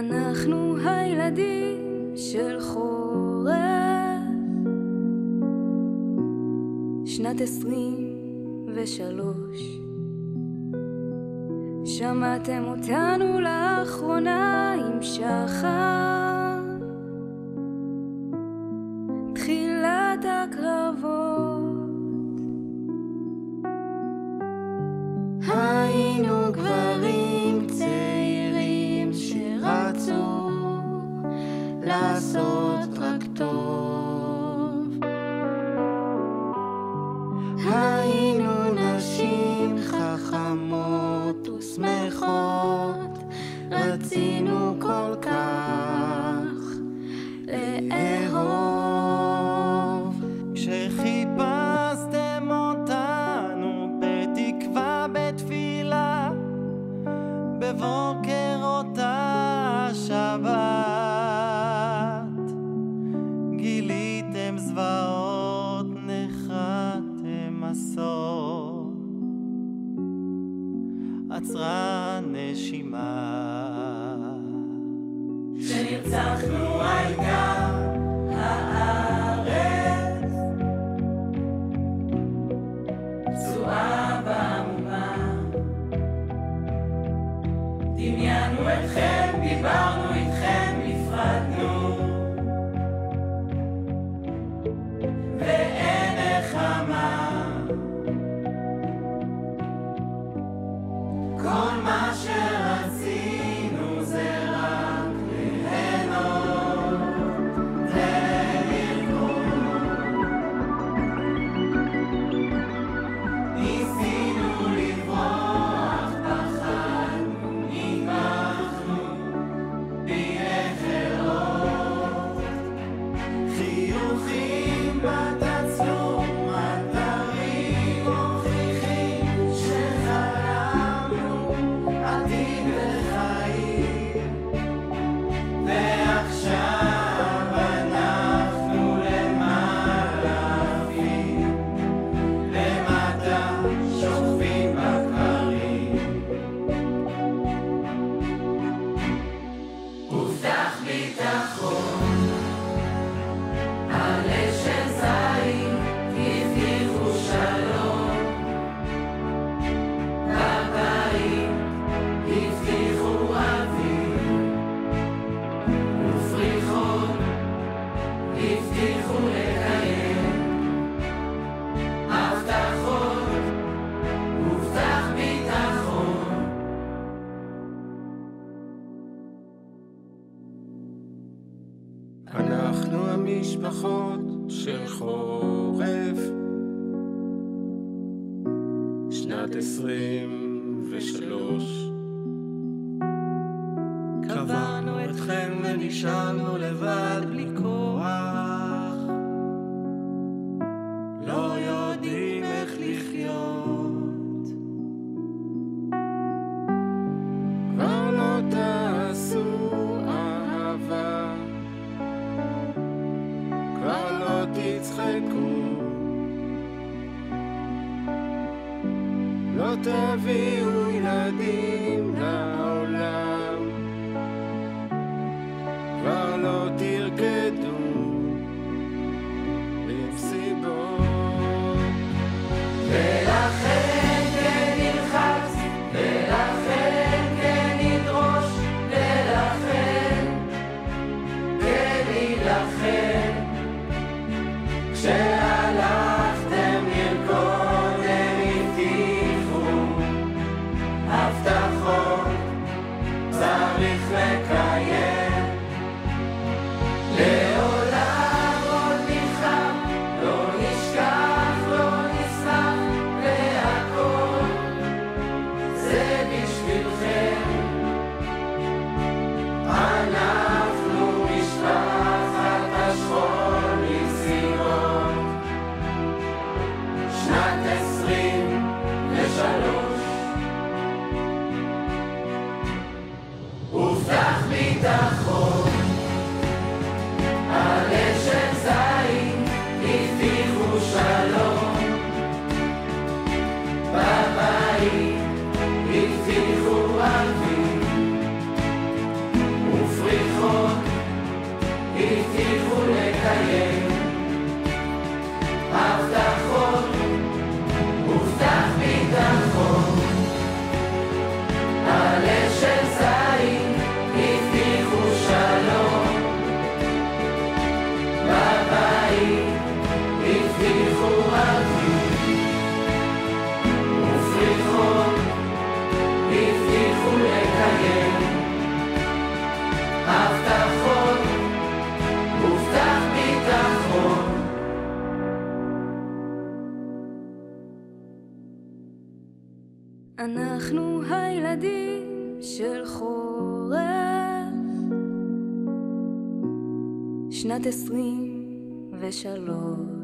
אנחנו הילדים של חורף. שנת עשרים ושלוש. שמעתם אותנו לאחרונה עם שחר. לעשות רק טוב. היינו נשים חכמות ושמחות, רצינו כל כך לאהוב. כשחיפשתם אותנו בתקווה, בתפילה, בבוקר אותה מסור, עצרה הנשימה. כשנרצחנו הייתה משפחות של חורף. שנת עשרים ושלוש. קבענו אתכם ונשארנו לבד בלי כוח. תצחקו. לא תביאו ילדים לעולם. ביטחון. על אשת זין הבטיחו שלום. בבית הבטיחו אביב. ופריחות הבטיחו לקיים. הבטחות הובטח בי אנחנו הילדים של חורף. שנת עשרים ושלוש